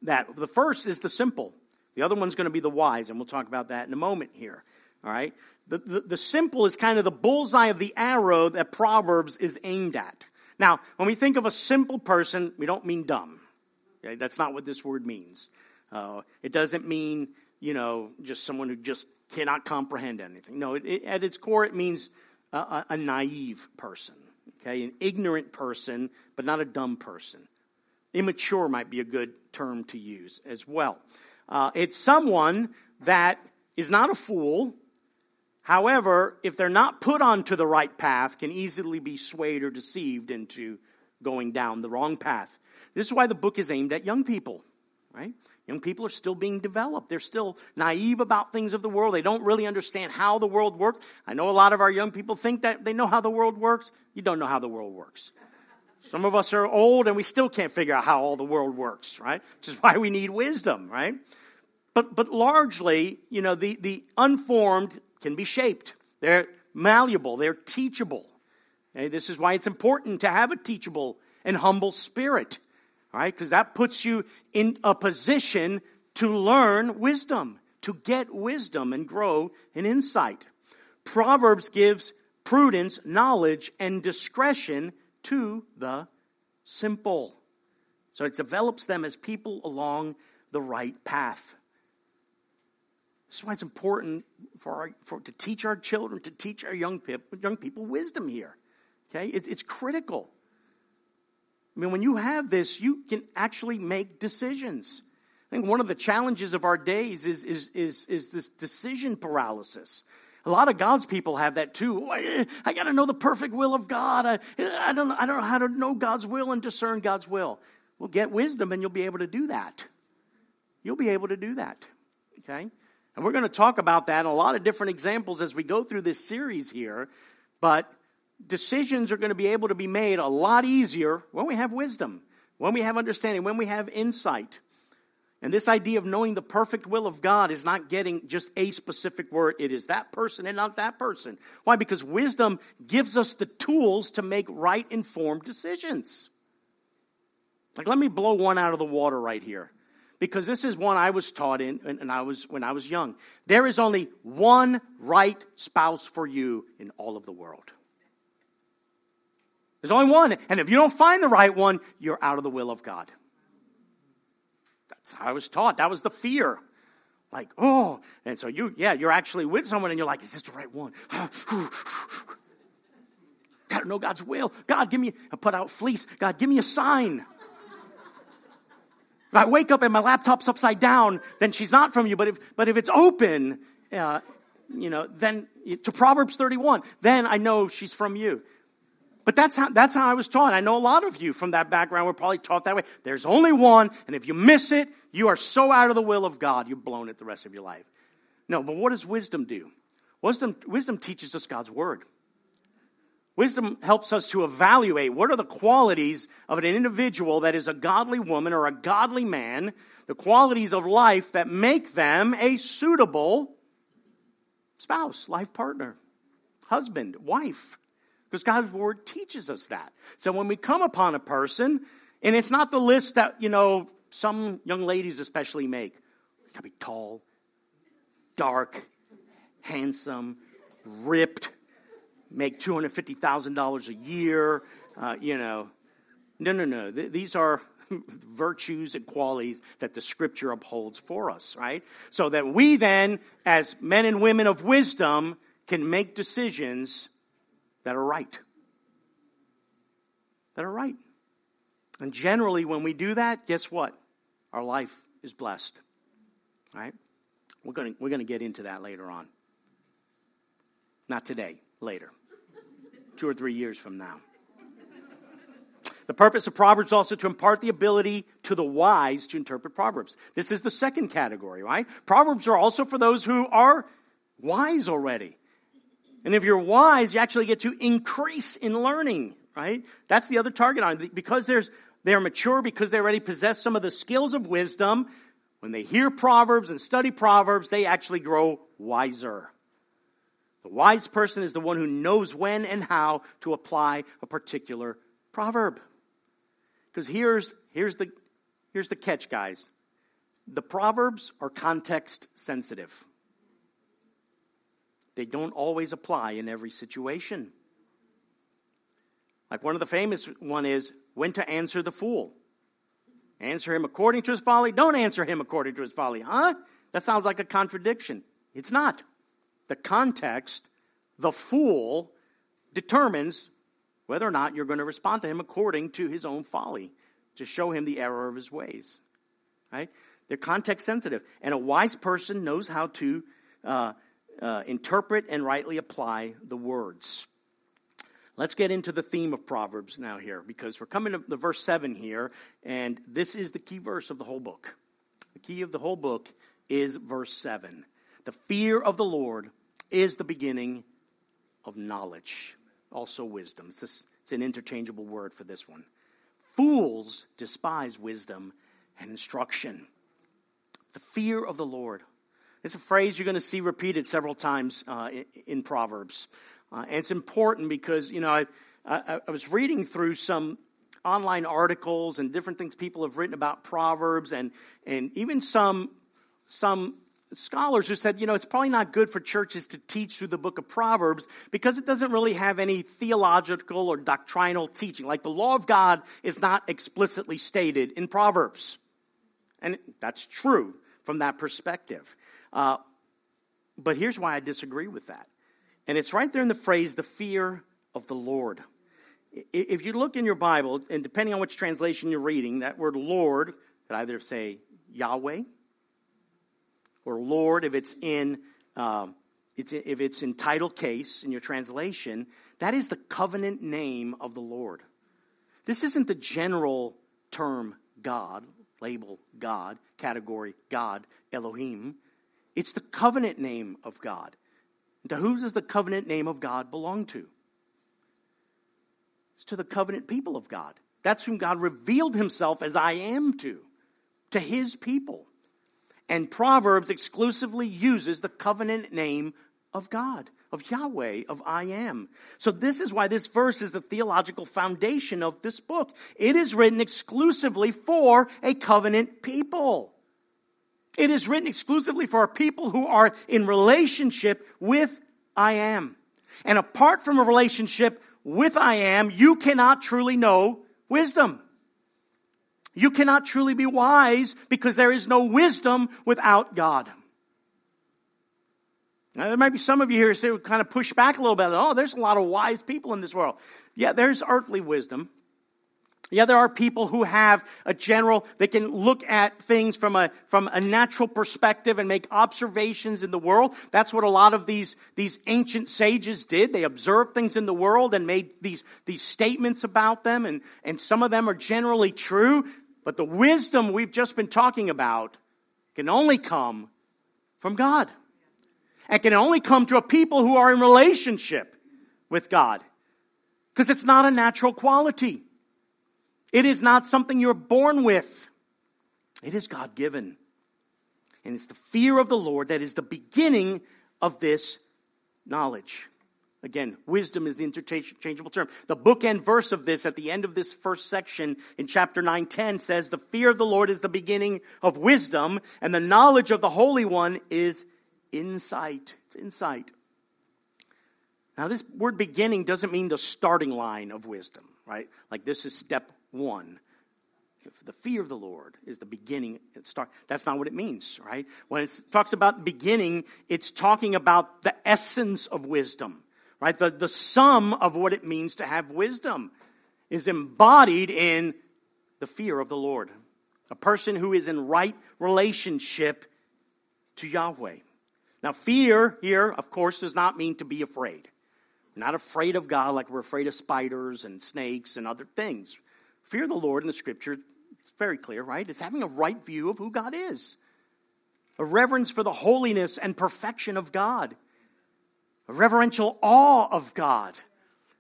that the first is the simple. The other one's going to be the wise, and we'll talk about that in a moment here. All right? The, the, the simple is kind of the bullseye of the arrow that Proverbs is aimed at. Now, when we think of a simple person, we don't mean dumb. Okay? That's not what this word means. Uh, it doesn't mean, you know, just someone who just cannot comprehend anything. No, it, it, at its core, it means a, a, naive person, okay? An ignorant person, but not a dumb person. Immature might be a good term to use as well. Uh, it's someone that is not a fool. However, if they're not put onto the right path, can easily be swayed or deceived into going down the wrong path. This is why the book is aimed at young people, right? Young people are still being developed. They're still naive about things of the world. They don't really understand how the world works. I know a lot of our young people think that they know how the world works. You don't know how the world works. Some of us are old and we still can't figure out how all the world works, right? Which is why we need wisdom, right? But, but largely, you know, the, the unformed can be shaped. They're malleable. They're teachable. Okay? This is why it's important to have a teachable and humble spirit. right? because that puts you in a position to learn wisdom, to get wisdom and grow in insight. Proverbs gives prudence, knowledge, and discretion to the simple. So it develops them as people along the right path. This is why it's important for, our, for to teach our children, to teach our young people, young people wisdom here. Okay, it, it's critical. I mean, when you have this, you can actually make decisions. I think one of the challenges of our days is, is, is, is this decision paralysis. A lot of God's people have that too. I, I got to know the perfect will of God. I, I, don't, I don't know how to know God's will and discern God's will. Well, get wisdom and you'll be able to do that. You'll be able to do that. Okay? And we're going to talk about that in a lot of different examples as we go through this series here. But decisions are going to be able to be made a lot easier when we have wisdom, when we have understanding, when we have insight. And this idea of knowing the perfect will of God is not getting just a specific word. It is that person and not that person. Why? Because wisdom gives us the tools to make right informed decisions. Like, let me blow one out of the water right here. Because this is one I was taught in and I was, when I was young. There is only one right spouse for you in all of the world. There's only one. And if you don't find the right one, you're out of the will of God. That's how I was taught. That was the fear. Like, oh, and so you, yeah, you're actually with someone and you're like, is this the right one? Gotta know God's will. God, give me, put out fleece. God, give me a sign. If I wake up and my laptop's upside down, then she's not from you. But if, but if it's open, uh, you know, then to Proverbs 31, then I know she's from you. But that's how, that's how I was taught. I know a lot of you from that background were probably taught that way. There's only one, and if you miss it, you are so out of the will of God, you've blown it the rest of your life. No, but what does wisdom do? Wisdom, wisdom teaches us God's word. Wisdom helps us to evaluate what are the qualities of an individual that is a godly woman or a godly man, the qualities of life that make them a suitable spouse, life partner, husband, wife. Because God's word teaches us that. So when we come upon a person, and it's not the list that, you know, some young ladies especially make. You gotta be tall, dark, handsome, ripped, make $250,000 a year, uh, you know. No, no, no. Th- these are virtues and qualities that the scripture upholds for us, right? So that we then, as men and women of wisdom, can make decisions that are right. That are right. And generally, when we do that, guess what? Our life is blessed. Right? We're going we're going to get into that later on. Not today, later. Two or three years from now. The purpose of Proverbs also to impart the ability to the wise to interpret Proverbs. This is the second category, right? Proverbs are also for those who are wise already. And if you're wise, you actually get to increase in learning, right? That's the other target on because there's they're mature because they already possess some of the skills of wisdom. When they hear Proverbs and study Proverbs, they actually grow wiser. The wise person is the one who knows when and how to apply a particular proverb. Because here's, here's, the, here's the catch, guys. The Proverbs are context sensitive. They don't always apply in every situation. Like one of the famous one is when to answer the fool. Answer him according to his folly. Don't answer him according to his folly. Huh? That sounds like a contradiction. It's not. The context, the fool determines whether or not you're going to respond to him according to his own folly to show him the error of his ways. Right? They're context sensitive. And a wise person knows how to uh, uh, interpret and rightly apply the words. Let's get into the theme of Proverbs now here because we're coming to the verse 7 here, and this is the key verse of the whole book. The key of the whole book is verse 7. The fear of the Lord is the beginning of knowledge, also wisdom. It's, this, it's an interchangeable word for this one. Fools despise wisdom and instruction. The fear of the Lord. It's a phrase you're going to see repeated several times uh, in, in, Proverbs. Uh, and it's important because, you know, I, I, I, was reading through some online articles and different things people have written about Proverbs and, and even some, some scholars who said, you know, it's probably not good for churches to teach through the book of Proverbs because it doesn't really have any theological or doctrinal teaching. Like the law of God is not explicitly stated in Proverbs. And that's true from that perspective. Uh, but here's why I disagree with that. And it's right there in the phrase, the fear of the Lord. If you look in your Bible, and depending on which translation you're reading, that word Lord could either say Yahweh or Lord if it's in um, if it's in title case in your translation, that is the covenant name of the Lord. This isn't the general term God, label God, category God, Elohim. It's the covenant name of God. to who does the covenant name of God belong to? It's to the covenant people of God. That's whom God revealed himself as I am to, to his people. And Proverbs exclusively uses the covenant name of God, of Yahweh, of I am. So this is why this verse is the theological foundation of this book. It is written exclusively for a covenant people. It is written exclusively for a people who are in relationship with I am. And apart from a relationship with I am, you cannot truly know wisdom. You cannot truly be wise because there is no wisdom without God. Now, there might be some of you here who kind of push back a little bit. Oh, there's a lot of wise people in this world. Yeah, there's earthly wisdom. Yeah, there are people who have a general, they can look at things from a, from a natural perspective and make observations in the world. That's what a lot of these, these ancient sages did. They observed things in the world and made these, these statements about them and, and some of them are generally true. But the wisdom we've just been talking about can only come from God. And can only come to a people who are in relationship with God. Because it's not a natural quality. It is not something you're born with. It is God given. And it's the fear of the Lord that is the beginning of this knowledge. Again, wisdom is the interchangeable term. The bookend verse of this at the end of this first section in chapter 9:10 says, "The fear of the Lord is the beginning of wisdom, and the knowledge of the Holy One is insight." It's insight. Now, this word beginning doesn't mean the starting line of wisdom, right? Like this is step one. If the fear of the Lord is the beginning, it start. That's not what it means, right? When it talks about beginning, it's talking about the essence of wisdom, right? The, the sum of what it means to have wisdom is embodied in the fear of the Lord. A person who is in right relationship to Yahweh. Now, fear here, of course, does not mean to be afraid. We're not afraid of God like we're afraid of spiders and snakes and other things. Fear the Lord in the scripture, it's very clear, right? It's having a right view of who God is, a reverence for the holiness and perfection of God, a reverential awe of God,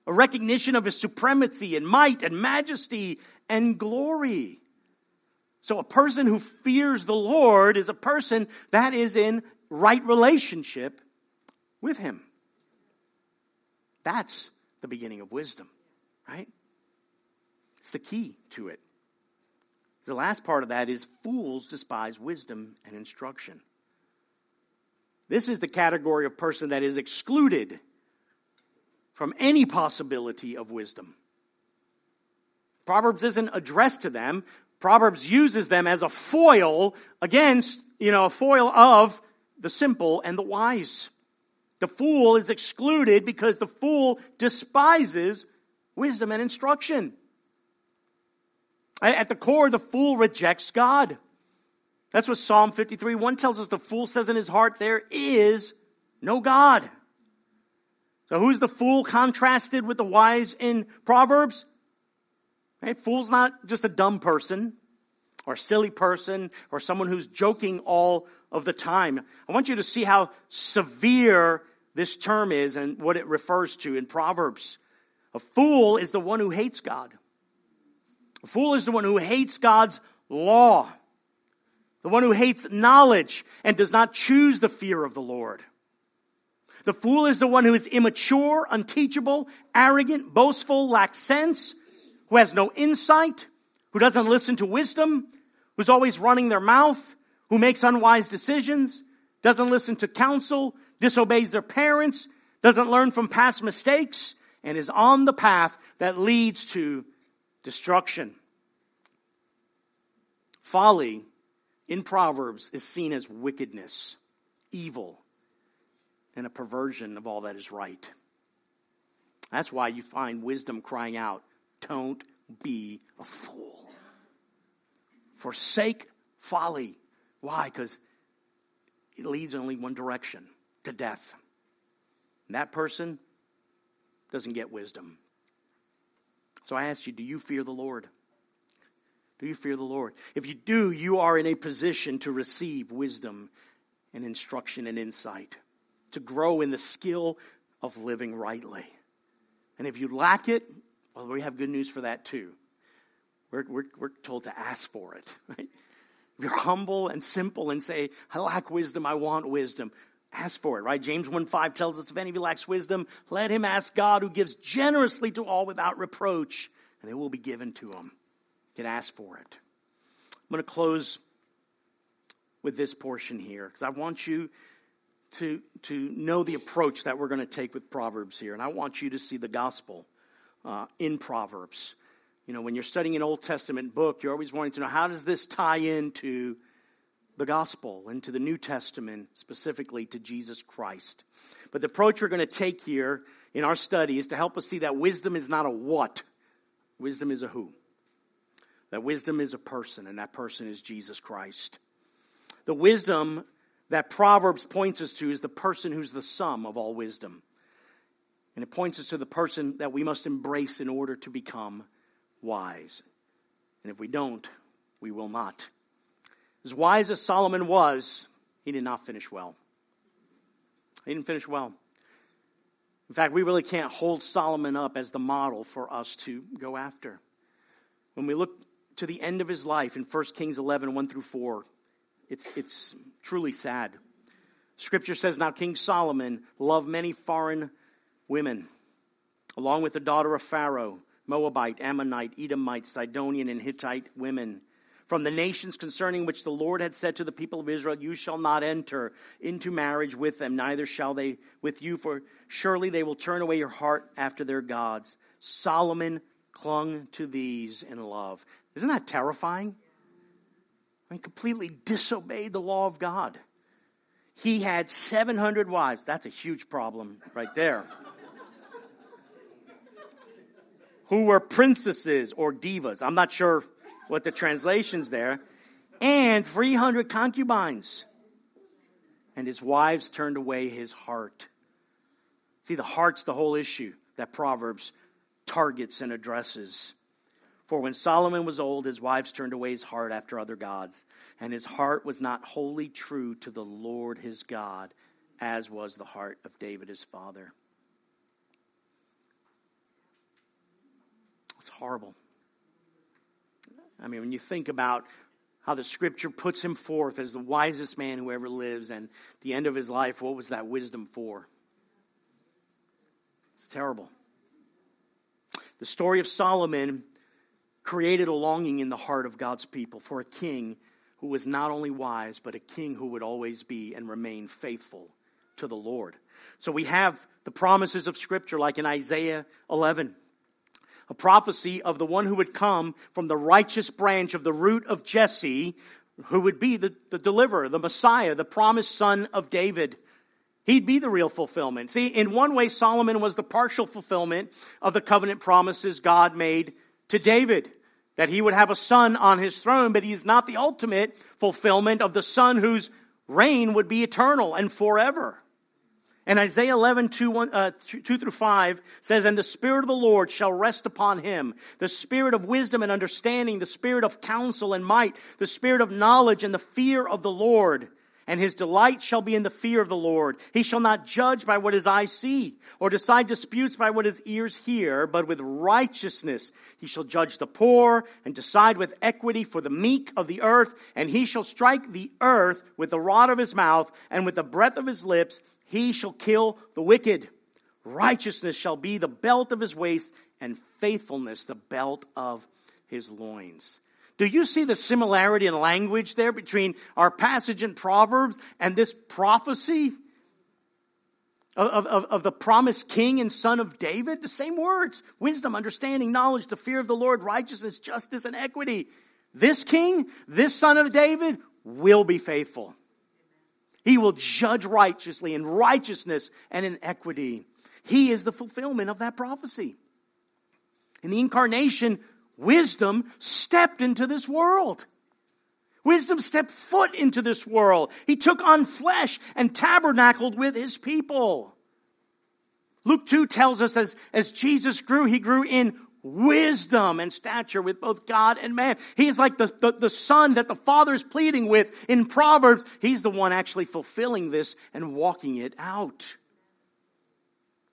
a recognition of his supremacy and might and majesty and glory. So a person who fears the Lord is a person that is in right relationship with him. That's the beginning of wisdom, right? It's the key to it. The last part of that is fools despise wisdom and instruction. This is the category of person that is excluded from any possibility of wisdom. Proverbs isn't addressed to them. Proverbs uses them as a foil against, you know, a foil of the simple and the wise. The fool is excluded because the fool despises wisdom and instruction. At the core, the fool rejects God. That's what Psalm 53 1 tells us. The fool says in his heart, There is no God. So who's the fool contrasted with the wise in Proverbs? Right? Fool's not just a dumb person or a silly person or someone who's joking all of the time. I want you to see how severe this term is and what it refers to in Proverbs. A fool is the one who hates God. A fool is the one who hates God's law, the one who hates knowledge and does not choose the fear of the Lord. The fool is the one who is immature, unteachable, arrogant, boastful, lacks sense, who has no insight, who doesn't listen to wisdom, who's always running their mouth, who makes unwise decisions, doesn't listen to counsel, disobeys their parents, doesn't learn from past mistakes, and is on the path that leads to destruction. Folly in Proverbs is seen as wickedness, evil, and a perversion of all that is right. That's why you find wisdom crying out, Don't be a fool. Forsake folly. Why? Because it leads only one direction to death. And that person doesn't get wisdom. So I ask you, do you fear the Lord? Do you fear the Lord? If you do, you are in a position to receive wisdom and instruction and insight, to grow in the skill of living rightly. And if you lack it, well, we have good news for that too. We're, we're, we're told to ask for it, right? If you're humble and simple and say, I lack wisdom, I want wisdom, ask for it, right? James 1 5 tells us if any of you lacks wisdom, let him ask God who gives generously to all without reproach, and it will be given to him. Ask for it. I'm going to close with this portion here because I want you to, to know the approach that we're going to take with Proverbs here. And I want you to see the gospel uh, in Proverbs. You know, when you're studying an Old Testament book, you're always wanting to know how does this tie into the gospel, into the New Testament, specifically to Jesus Christ. But the approach we're going to take here in our study is to help us see that wisdom is not a what, wisdom is a who. That wisdom is a person, and that person is Jesus Christ. The wisdom that Proverbs points us to is the person who's the sum of all wisdom. And it points us to the person that we must embrace in order to become wise. And if we don't, we will not. As wise as Solomon was, he did not finish well. He didn't finish well. In fact, we really can't hold Solomon up as the model for us to go after. When we look to the end of his life in 1 Kings 11, 1 through 4, it's, it's truly sad. Scripture says, Now King Solomon loved many foreign women, along with the daughter of Pharaoh, Moabite, Ammonite, Edomite, Sidonian, and Hittite women. From the nations concerning which the Lord had said to the people of Israel, You shall not enter into marriage with them, neither shall they with you, for surely they will turn away your heart after their gods. Solomon clung to these in love. Isn't that terrifying? I mean, completely disobeyed the law of God. He had 700 wives. That's a huge problem right there. Who were princesses or divas. I'm not sure what the translation's there. And 300 concubines. And his wives turned away his heart. See, the heart's the whole issue that Proverbs targets and addresses. For when Solomon was old, his wives turned away his heart after other gods, and his heart was not wholly true to the Lord his God, as was the heart of David his father. It's horrible. I mean, when you think about how the scripture puts him forth as the wisest man who ever lives, and the end of his life, what was that wisdom for? It's terrible. The story of Solomon created a longing in the heart of God's people for a king who was not only wise, but a king who would always be and remain faithful to the Lord. So we have the promises of Scripture, like in Isaiah 11, a prophecy of the one who would come from the righteous branch of the root of Jesse, who would be the, the deliverer, the Messiah, the promised son of David. He'd be the real fulfillment. See, in one way, Solomon was the partial fulfillment of the covenant promises God made to David that he would have a son on his throne, but he is not the ultimate fulfillment of the son whose reign would be eternal and forever. And Isaiah 11, 2, 1, uh, 2, 2 through 5 says, And the Spirit of the Lord shall rest upon him, the Spirit of wisdom and understanding, the Spirit of counsel and might, the Spirit of knowledge and the fear of the Lord and his delight shall be in the fear of the Lord. He shall not judge by what his eyes see, or decide disputes by what his ears hear, but with righteousness he shall judge the poor, and decide with equity for the meek of the earth, and he shall strike the earth with the rod of his mouth, and with the breath of his lips he shall kill the wicked. Righteousness shall be the belt of his waist, and faithfulness the belt of his loins. Do you see the similarity in language there between our passage in Proverbs and this prophecy of, of, of, the promised king and son of David? The same words wisdom, understanding, knowledge, the fear of the Lord, righteousness, justice, and equity. This king, this son of David, will be faithful. He will judge righteously in righteousness and in equity. He is the fulfillment of that prophecy. In the incarnation, Wisdom stepped into this world. Wisdom stepped foot into this world. He took on flesh and tabernacled with his people. Luke 2 tells us as, as Jesus grew, he grew in wisdom and stature with both God and man. He is like the, the, the son that the father is pleading with in Proverbs. He's the one actually fulfilling this and walking it out.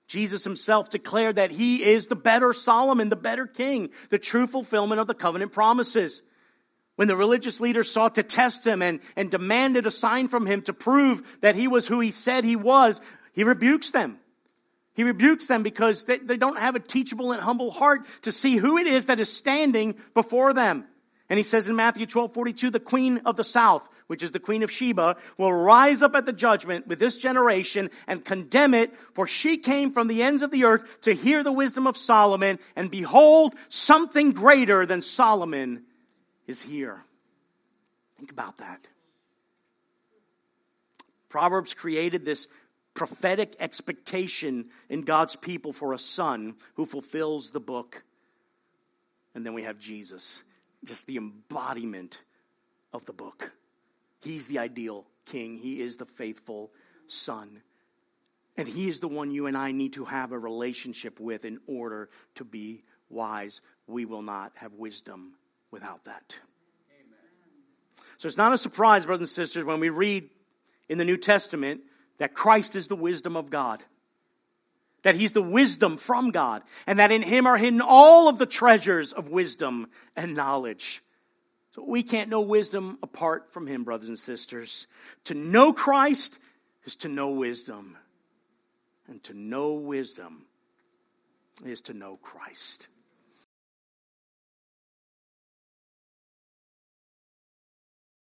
Jesus himself declared that he is the better Solomon, the better king, the true fulfillment of the covenant promises. When the religious leaders sought to test him and, and demanded a sign from him to prove that he was who he said he was, he rebukes them. He rebukes them because they, they don't have a teachable and humble heart to see who it is that is standing before them. And he says in Matthew 12, 42, the queen of the south, which is the queen of Sheba, will rise up at the judgment with this generation and condemn it, for she came from the ends of the earth to hear the wisdom of Solomon, and behold, something greater than Solomon is here. Think about that. Proverbs created this prophetic expectation in God's people for a son who fulfills the book. And then we have Jesus just the embodiment of the book. He's the ideal king, he is the faithful son. And he is the one you and I need to have a relationship with in order to be wise. We will not have wisdom without that. Amen. So it's not a surprise, brothers and sisters, when we read in the New Testament that Christ is the wisdom of God that he's the wisdom from God, and that in him are hidden all of the treasures of wisdom and knowledge. So we can't know wisdom apart from him, brothers and sisters. To know Christ is to know wisdom. And to know wisdom is to know Christ.